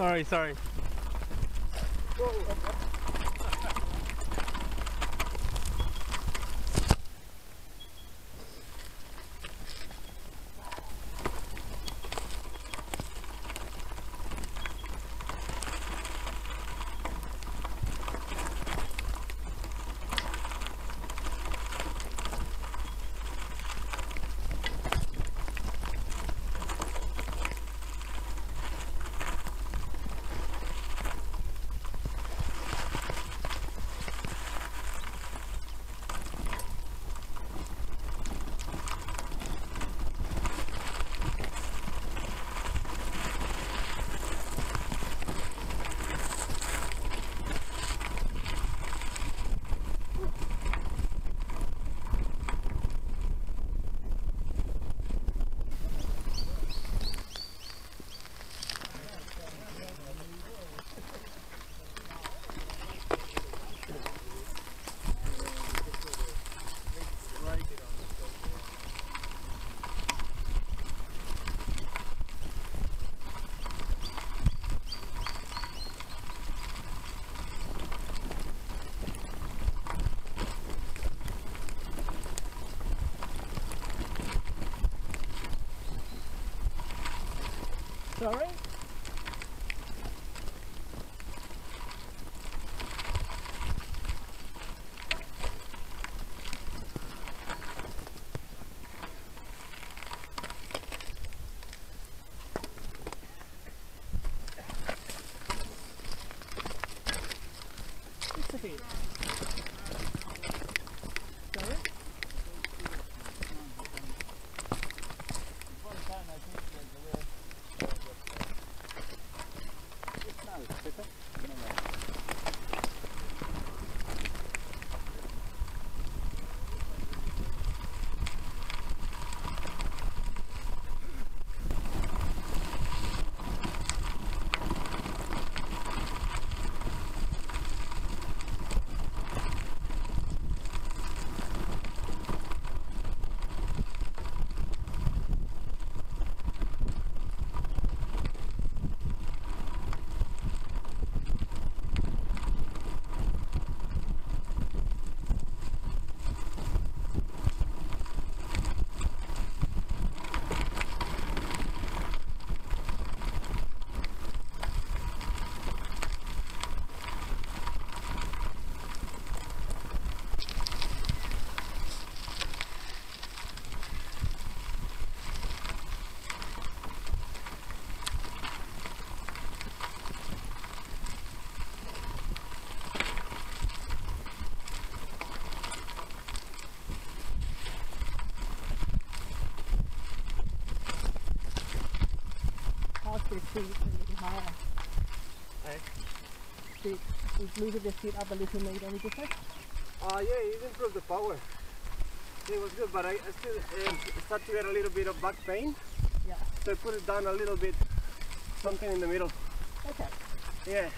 Sorry, sorry. Sorry? Just a bit. Sorry? How's feet a little higher? Eh? Feet, is moving the feet up a little made any difference? Uh, yeah, it improved the power. It was good, but I, I still um, start to get a little bit of back pain. Yeah. So I put it down a little bit, something in the middle. Okay. Yeah,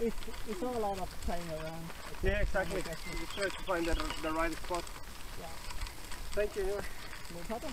It's, it's all a lot of playing around. yeah, exactly. You try to find the, the right spot. Yeah. Thank you. No problem.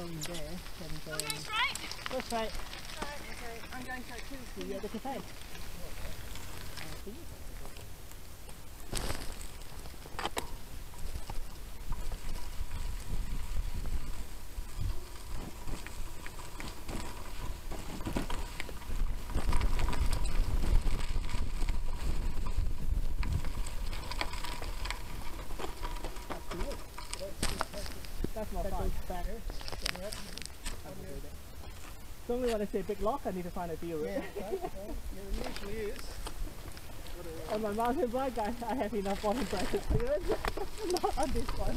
In there and um, Going straight? go straight Right, okay. I'm going to the other cafe. That's not fun. better. Only when I say big lock I need to find a deal with. It usually is. On my mountain bike I, I have enough bottom bracket clearance. Not on this one.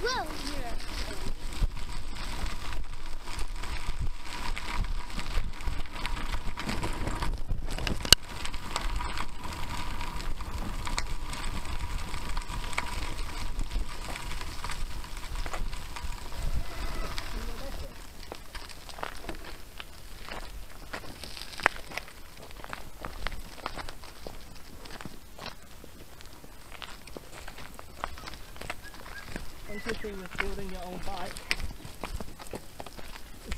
Whoa! Yeah. Interesting with building your own bike.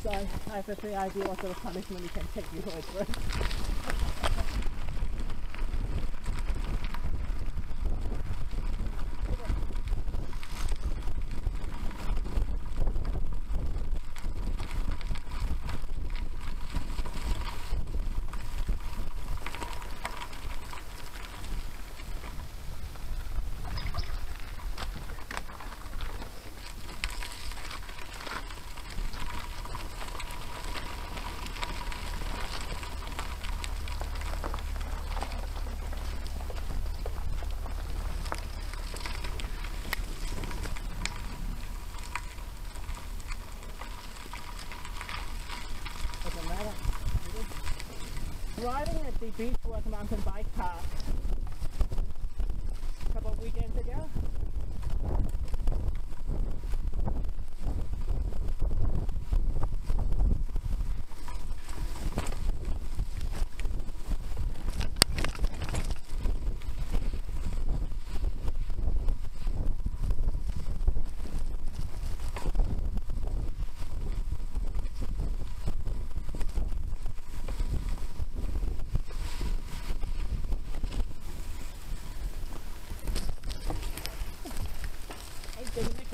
So I have a free idea what sort of punishment you can take you breaks. Riding at the Beechworth mountain bike park a couple of weekends ago.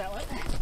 That one.